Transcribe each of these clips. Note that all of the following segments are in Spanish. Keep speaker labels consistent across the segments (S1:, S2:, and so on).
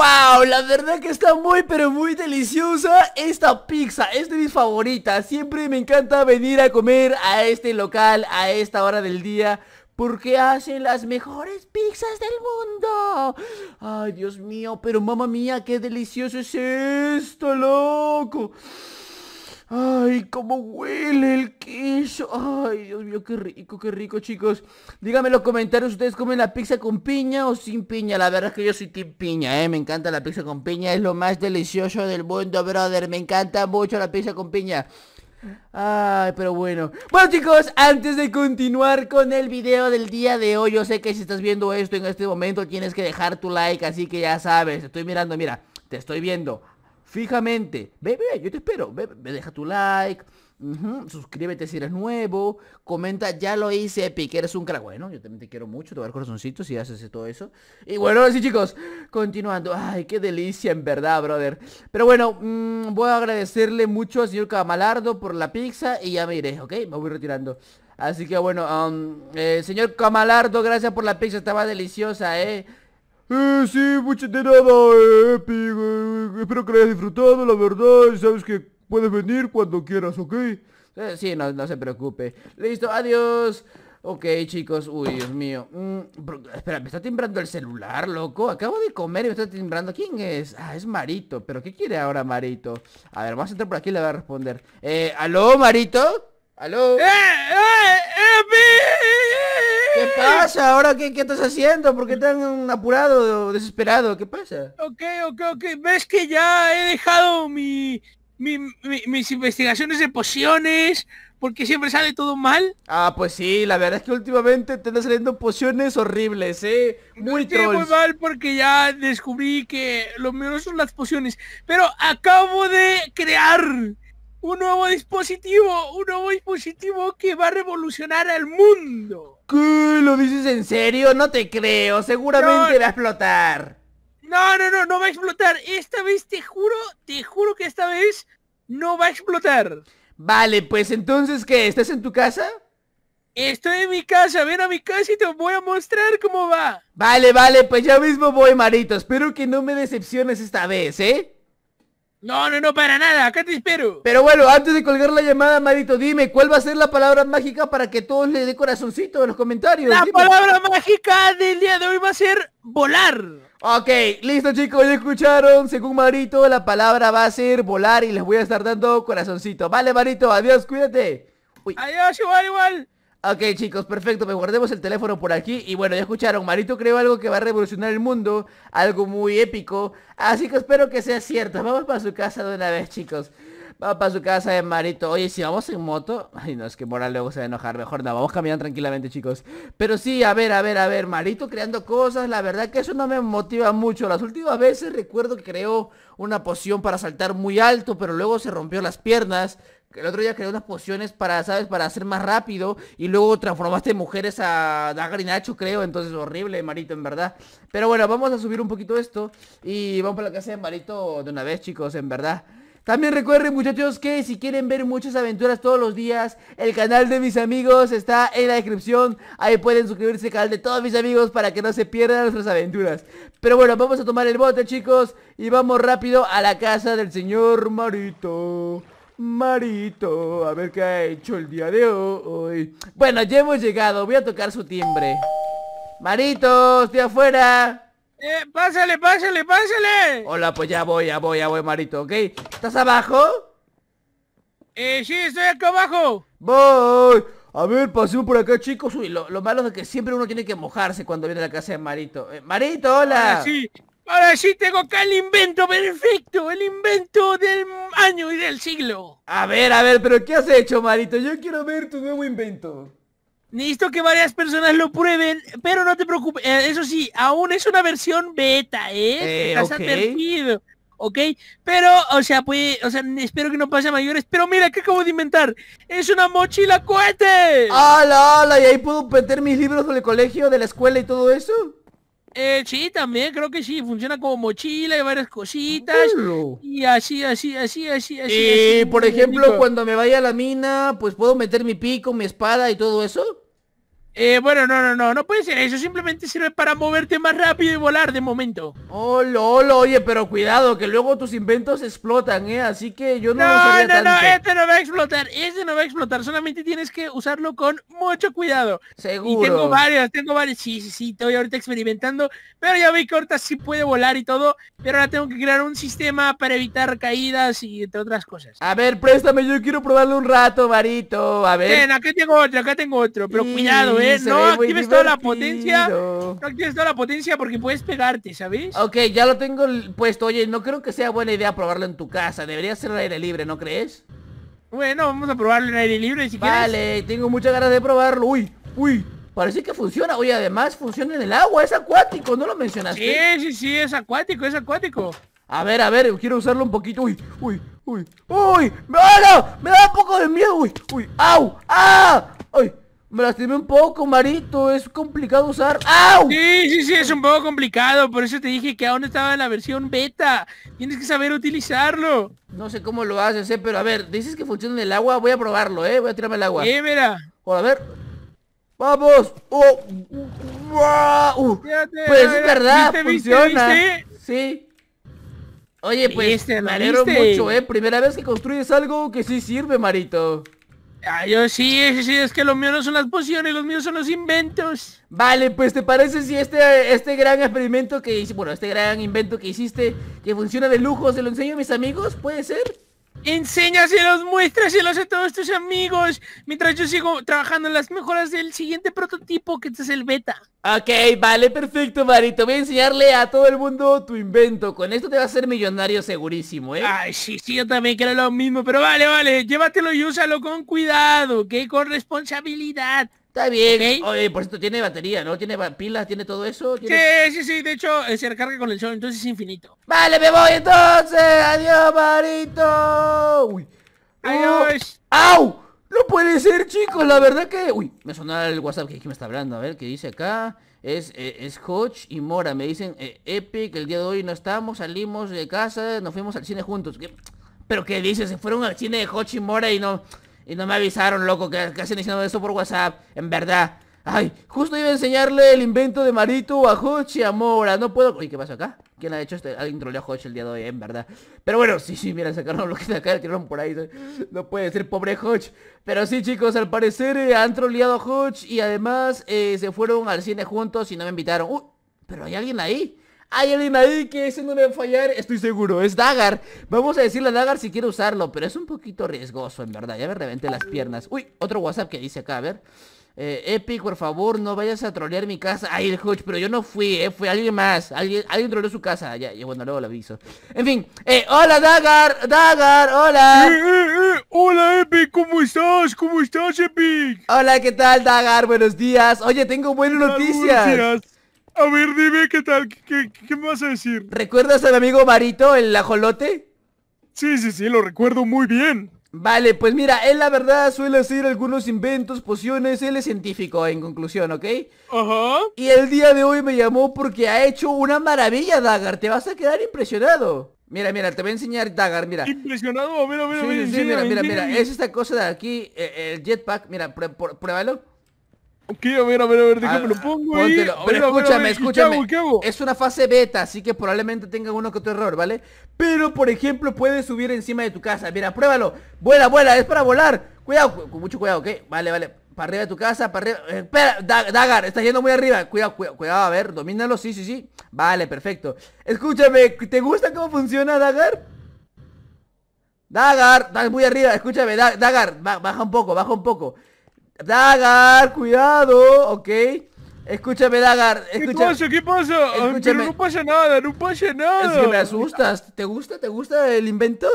S1: ¡Wow! La verdad que está muy pero muy deliciosa esta pizza Es de mis favoritas Siempre me encanta venir a comer a este local a esta hora del día porque hacen las mejores pizzas del mundo. Ay, Dios mío, pero mamá mía, qué delicioso es esto, loco. Ay, cómo huele el queso. Ay, Dios mío, qué rico, qué rico, chicos. Díganme en los comentarios, ¿ustedes comen la pizza con piña o sin piña? La verdad es que yo soy team piña, ¿eh? Me encanta la pizza con piña. Es lo más delicioso del mundo, brother. Me encanta mucho la pizza con piña. Ay, pero bueno Bueno chicos, antes de continuar con el video del día de hoy Yo sé que si estás viendo esto en este momento Tienes que dejar tu like, así que ya sabes Estoy mirando, mira, te estoy viendo fijamente. Ve, ve, yo te espero. Ve, deja tu like. Suscríbete si eres nuevo. Comenta, ya lo hice, Epic, eres un crack. Bueno, yo también te quiero mucho, te voy a corazoncitos si haces todo eso. Y bueno, así chicos, continuando. Ay, qué delicia en verdad, brother. Pero bueno, mm, voy a agradecerle mucho al señor Camalardo por la pizza y ya me iré, ¿ok? Me voy retirando. Así que bueno, um, eh, señor Camalardo, gracias por la pizza, estaba deliciosa, ¿eh?
S2: Eh, sí, mucho de nada, eh, Epic. Eh, espero que lo hayas disfrutado, la verdad. Sabes que puedes venir cuando quieras, ¿ok?
S1: Eh, sí, no, no se preocupe. Listo, adiós. Ok, chicos, uy, Dios mío mm, Espera, me está timbrando el celular, loco Acabo de comer y me está timbrando ¿Quién es? Ah, es Marito ¿Pero qué quiere ahora Marito? A ver, vamos a entrar por aquí y le voy a responder Eh, ¿aló, Marito? ¿Aló? ¡Eh,
S3: eh, eh,
S1: ¿Qué pasa? ¿Ahora qué, qué estás haciendo? ¿Por qué tan apurado, desesperado? ¿Qué pasa?
S3: Ok, ok, ok. ¿Ves que ya he dejado mi, mis investigaciones de pociones? Porque siempre sale todo mal.
S1: Ah, pues sí, la verdad es que últimamente te están saliendo pociones horribles, ¿eh?
S3: Muy trolls. muy mal porque ya descubrí que lo mejor son las pociones. Pero acabo de crear un nuevo dispositivo, un nuevo dispositivo que va a revolucionar al mundo.
S1: ¿Qué? ¿Lo dices en serio? No te creo, seguramente va a explotar.
S3: No, no, no, no va a explotar. Esta vez te juro, te juro que esta vez no va a explotar.
S1: Vale, pues entonces, ¿qué? ¿Estás en tu casa?
S3: Estoy en mi casa, ven a mi casa y te voy a mostrar cómo va.
S1: Vale, vale, pues ya mismo voy, Marito. Espero que no me decepciones esta vez, ¿eh?
S3: No, no, no, para nada, acá te espero.
S1: Pero bueno, antes de colgar la llamada, Marito, dime, ¿cuál va a ser la palabra mágica para que todos le dé corazoncito en los comentarios?
S3: La palabra mágica del día de hoy va a ser volar.
S1: Ok, listo chicos, ya escucharon, según Marito, la palabra va a ser volar y les voy a estar dando corazoncito. Vale, Marito, adiós, cuídate.
S3: Adiós, igual, igual.
S1: Ok chicos, perfecto, me guardemos el teléfono por aquí Y bueno, ya escucharon, Marito creo algo que va a revolucionar el mundo Algo muy épico Así que espero que sea cierto Vamos para su casa de una vez chicos Vamos para su casa de Marito Oye, si vamos en moto Ay no, es que Moral luego se va a enojar Mejor no, vamos caminando tranquilamente chicos Pero sí, a ver, a ver, a ver Marito creando cosas La verdad que eso no me motiva mucho Las últimas veces recuerdo que creó una poción para saltar muy alto Pero luego se rompió las piernas el otro día creó unas pociones para, ¿sabes? Para hacer más rápido Y luego transformaste mujeres a Dagger y creo. Entonces horrible, Marito, en verdad. Pero bueno, vamos a subir un poquito esto Y vamos para la casa de Marito de una vez, chicos, en verdad. También recuerden muchachos que si quieren ver muchas aventuras todos los días El canal de mis amigos está en la descripción. Ahí pueden suscribirse al canal de todos mis amigos para que no se pierdan nuestras aventuras. Pero bueno, vamos a tomar el bote chicos Y vamos rápido a la casa del señor Marito Marito, a ver qué ha hecho el día de hoy. Bueno, ya hemos llegado, voy a tocar su timbre. Marito, estoy afuera.
S3: Eh, pásale, pásale, pásale.
S1: Hola, pues ya voy, ya voy, ya voy, Marito, ¿ok? ¿Estás abajo?
S3: Eh, sí, estoy acá abajo.
S1: Voy. A ver, pasemos por acá, chicos. Uy, lo, malo es que siempre uno tiene que mojarse cuando viene a la casa de Marito. Eh, Marito, hola.
S3: Ah, sí, Ahora sí tengo acá el invento perfecto, el invento del año y del siglo.
S1: A ver, a ver, pero ¿qué has hecho, Marito? Yo quiero ver tu nuevo invento.
S3: Necesito que varias personas lo prueben, pero no te preocupes. Eh, eso sí, aún es una versión beta, ¿eh?
S1: eh Estás advertido.
S3: ¿ok? Pero, o sea, pues, o sea, espero que no pase a mayores. Pero mira, ¿qué acabo de inventar? ¡Es una mochila cohete!
S1: ¡Hala, hala! ¿Y ahí puedo meter mis libros del colegio, de la escuela y todo eso?
S3: Eh, sí, también creo que sí, funciona como mochila y varias cositas. Y así, así, así, así, así.
S1: Y por ejemplo, cuando me vaya a la mina, pues puedo meter mi pico, mi espada y todo eso.
S3: Eh, bueno, no, no, no, no puede ser eso, simplemente sirve para moverte más rápido y volar de momento.
S1: Oh, lolo, oye, pero cuidado, que luego tus inventos explotan, ¿eh? Así que yo no, lo
S3: No,
S1: usaría
S3: no, no,
S1: tanto.
S3: este no va a explotar, este no va a explotar, solamente tienes que usarlo con mucho cuidado. Y
S1: Seguro.
S3: tengo varios, tengo varios, sí, sí, sí, estoy ahorita experimentando, pero ya vi que ahorita sí puede volar y todo, pero ahora tengo que crear un sistema para evitar caídas y entre otras cosas.
S1: A ver, préstame, yo quiero probarlo un rato, Marito. A ver.
S3: Bien, acá tengo otro, acá tengo otro, pero cuidado, no actives toda la potencia, no actives toda la potencia porque puedes pegarte, ¿sabes?
S1: Ok, ya lo tengo puesto. Oye, no creo que sea buena idea probarlo en tu casa. Debería ser al aire libre, ¿no crees?
S3: Bueno, vamos a probarlo en aire libre si quieres.
S1: Vale, tengo muchas ganas de probarlo. Uy, uy, parece que funciona. Oye, además funciona en el agua, es acuático, ¿no lo mencionaste?
S3: Sí, sí, sí, es acuático, es acuático.
S1: A ver, a ver, quiero usarlo un poquito. Uy, uy, uy, uy, ¡Hola! Me da un poco de miedo, uy, uy, au, ah, me lastimé un poco, Marito, es complicado usar. ¡Au!
S3: Sí, sí, sí, es un poco complicado, por eso te dije que aún estaba en la versión beta. Tienes que saber utilizarlo.
S1: No sé cómo lo haces, eh, pero a ver, dices que funciona en el agua, voy a probarlo, eh, voy a tirarme el agua.
S3: Eh, mira.
S1: A ver. ¡Vamos! ¡Oh! ¡Wow!
S3: Fíjate,
S1: Pues es verdad,
S3: ¿viste, viste,
S1: funciona.
S3: viste?
S1: Sí. Oye, pues
S3: Viste,
S1: me mucho, eh. Primera vez que construyes algo que sí sirve, Marito.
S3: Yo sí, sí, es que los míos no son las pociones, los míos son los inventos.
S1: Vale, pues ¿te parece si este, este gran experimento que hiciste, bueno, este gran invento que hiciste, que funciona de lujo, se lo enseño a mis amigos? ¿Puede ser?
S3: Enséñaselos, muéstraselos a todos tus amigos, mientras yo sigo trabajando en las mejoras del siguiente prototipo, que este es el beta.
S1: Ok, vale, perfecto, Marito. Voy a enseñarle a todo el mundo tu invento. Con esto te vas a hacer millonario segurísimo, ¿eh?
S3: Ay, sí, sí, yo también quiero lo mismo, pero vale, vale, llévatelo y úsalo con cuidado, ¿ok? Con responsabilidad.
S1: Está bien.
S3: Ok.
S1: Oye, por cierto, tiene batería, ¿no? Tiene pilas, tiene todo eso. ¿Tiene-
S3: Sí, sí, sí, de hecho eh, se recarga con el sol, entonces es infinito.
S1: Vale, me voy entonces. Adiós, Marito. Uy.
S3: Adiós.
S1: ¡Au! No puede ser, chicos. La verdad que... Uy, me sonaba el WhatsApp que, que me está hablando. A ver, ¿qué dice acá? Es, eh, es Hodge y Mora. Me dicen, eh, Epic, el día de hoy no estamos, salimos de casa, nos fuimos al cine juntos. ¿Qué? ¿Pero qué dices? Se fueron al cine de Hodge y Mora y no... Y no me avisaron, loco, que, que hacen diciendo eso por WhatsApp. En verdad. Ay, justo iba a enseñarle el invento de Marito a Hodge y a Mora. No puedo... Uy, ¿qué pasó acá? ¿Quién ha hecho este? Alguien troleó a Hodge el día de hoy, en verdad. Pero bueno, sí, sí, mira, sacaron lo que acá, tiraron por ahí. No puede ser, pobre Hodge. Pero sí, chicos, al parecer eh, han troleado a Hodge y además eh, se fueron al cine juntos y no me invitaron. Uy, pero hay alguien ahí. Hay alguien ahí que ese no me va a fallar, estoy seguro, es Dagar. Vamos a decirle a Dagar si quiere usarlo, pero es un poquito riesgoso, en verdad. Ya me reventé las piernas. Uy, otro WhatsApp que dice acá, a ver. Eh, Epic, por favor, no vayas a trolear mi casa. Ay, el Hodge, pero yo no fui, eh, fue alguien más. Alguien, alguien troleó su casa. Ya, ya, bueno, luego lo aviso. En fin, eh, hola Dagar, Dagar,
S3: Eh,
S1: hola.
S3: eh, eh, Hola Epic, ¿cómo estás? ¿Cómo estás Epic?
S1: Hola, ¿qué tal, Dagar? Buenos días. Oye, tengo buenas noticias.
S2: Buenos días. A ver, dime qué tal, qué, qué- qué me vas a decir.
S1: ¿Recuerdas a mi amigo Marito, el ajolote?
S2: Sí, sí, sí, lo recuerdo muy bien.
S1: Vale, pues mira, él la verdad suele hacer algunos inventos, pociones, él es científico en conclusión, ¿ok?
S2: Ajá.
S1: Y el día de hoy me llamó porque ha hecho una maravilla, Dagar, te vas a quedar impresionado. Mira, mira, te voy a enseñar, Dagar, mira. Sí,
S2: Impresionado, a ver, a ver, a ver.
S1: sí, sí,
S2: enséñame,
S1: mira, mira, mira,
S2: enséñame.
S1: es esta cosa de aquí, eh, el jetpack, mira, prue- pruébalo.
S2: Ok, a ver, a ver, a ver, déjame
S1: Ah,
S2: lo pongo ahí.
S1: póntelo. Pero
S2: ver,
S1: escúchame,
S2: ver, ¿y
S1: escúchame.
S2: ¿Qué hago? ¿Qué hago?
S1: Es una fase beta, así que probablemente tenga uno que otro error, ¿vale? Pero, por ejemplo, puedes subir encima de tu casa. Mira, pruébalo. Vuela, vuela, es para volar. Cuidado, cu- con mucho cuidado, ¿ok? Vale, vale. Para arriba de tu casa, para arriba. Eh, espera, Da- Dagar, estás yendo muy arriba. Cuidado, cuidado, cuidado, a ver, domínalo, sí, sí, sí. Vale, perfecto. Escúchame, ¿te gusta cómo funciona, Dagar? Dagar, estás muy arriba, escúchame, Da- Dagar, ba- baja un poco, baja un poco. Dagar, cuidado, ok. Escúchame, Dagar,
S2: ¿Qué
S1: escúchame.
S2: pasa? ¿Qué pasa? Ah,
S1: Escúchame.
S2: Pero no pasa nada, no pasa nada.
S1: Es que me asustas. ¿Te gusta? ¿Te gusta el invento?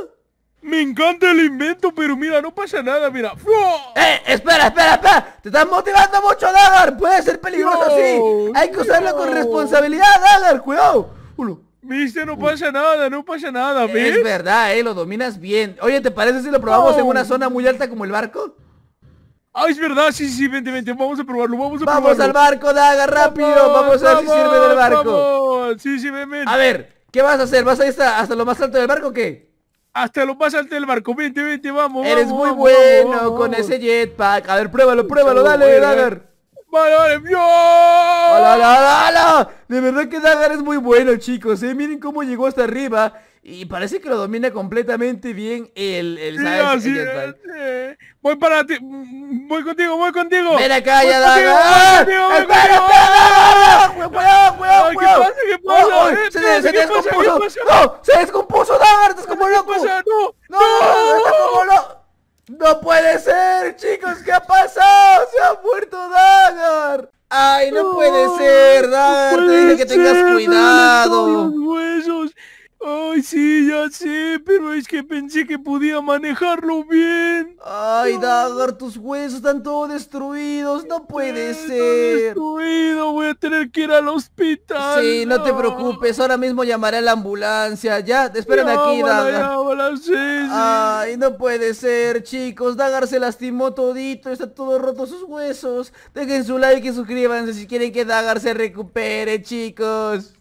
S2: Me encanta el invento, pero mira, no pasa nada, mira.
S1: ¡Eh! ¡Espera, espera, espera! ¡Te estás motivando mucho, Dagar! ¡Puede ser peligroso
S2: No,
S1: así! ¡Hay que usarlo con responsabilidad, Dagar! ¡Cuidado! Uno.
S2: Viste, no pasa nada, no pasa nada, ¿ves?
S1: Es verdad, eh, lo dominas bien. Oye, ¿te parece si lo probamos
S2: No.
S1: en una zona muy alta como el barco?
S2: Ah, es verdad, sí, sí, vente, vente, vamos a probarlo, vamos a
S1: Vamos
S2: probarlo.
S1: al barco, Dagar, rápido. Vamos a ver si sirve del barco.
S2: vamos. Sí, sí, ven, ven.
S1: A ver, ¿qué vas a hacer? ¿Vas a ir hasta, hasta lo más alto del barco o qué?
S2: Hasta lo más alto del barco, vente, vente, vamos.
S1: Eres
S2: vamos,
S1: muy
S2: vamos,
S1: bueno
S2: vamos,
S1: con
S2: vamos.
S1: ese jetpack. A ver, pruébalo, pruébalo, dale, Dagar.
S3: Vale, vale. ¡Yo!
S1: ¡Hala, hala, hala! De verdad que Dagar es muy bueno, chicos, ¿eh? Miren cómo llegó hasta arriba. Y parece que lo domina completamente bien el, ¿sabes? El
S3: eh. Voy para ti. Voy contigo, voy contigo.
S1: Ven acá
S3: Voy
S1: ya, Dagar. ¡Cuidado, cuidado, cuidado!
S3: ¿qué pasa, qué pasa?
S1: ¡Oh, oh!
S3: Eh,
S1: se,
S3: espérate,
S1: se
S3: ¿qué pasa,
S1: descompuso! ¡No! ¡Se descompuso, Dagar! ¡Estás como
S3: ¿Qué
S1: loco!
S3: No,
S1: ¡No! ¡Está como loco! ¡No puede ser, chicos! ¿Qué ha pasado? ¡Se ha muerto Dagar! ¡Ay, no puede ser, Dagar! Te dije que tengas cuidado.
S3: Los huesos. Ay, sí, ya sé, pero es que pensé que podía manejarlo bien.
S1: Ay, Dagar, tus huesos están todos destruidos. No puede ser.
S3: destruido, voy a tener que ir al hospital.
S1: Sí, no te preocupes. Ahora mismo llamaré a la ambulancia. Ya, espérame aquí,
S3: Llámala,
S1: Dagar.
S3: llámala, sí, sí.
S1: Ay, no puede ser, chicos. Dagar se lastimó todito. Está todo roto sus huesos. Dejen su like y suscríbanse si quieren que Dagar se recupere, chicos.